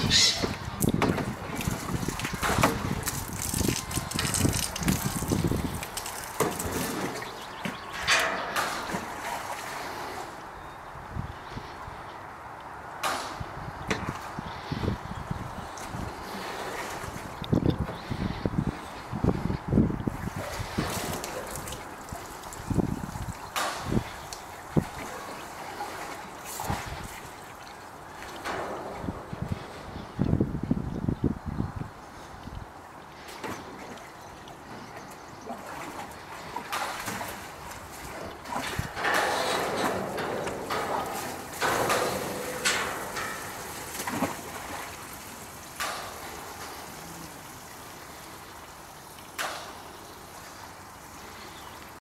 choice.